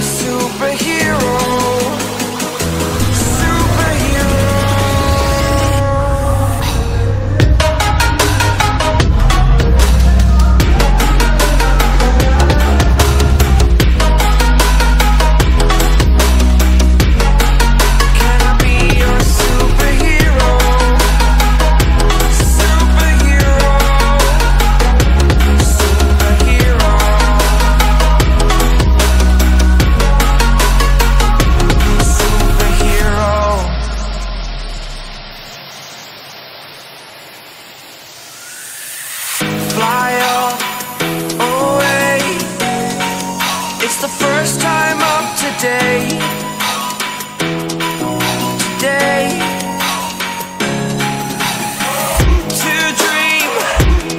Be your the first time of today. Today. To dream,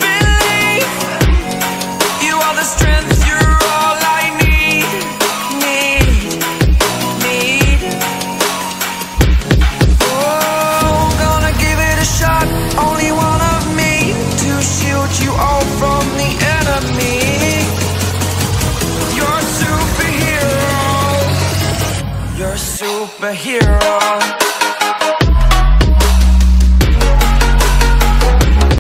believe. You are the strength. You're all I need. Need. Need. Oh, gonna give it a shot. Only one of me to shield you superhero.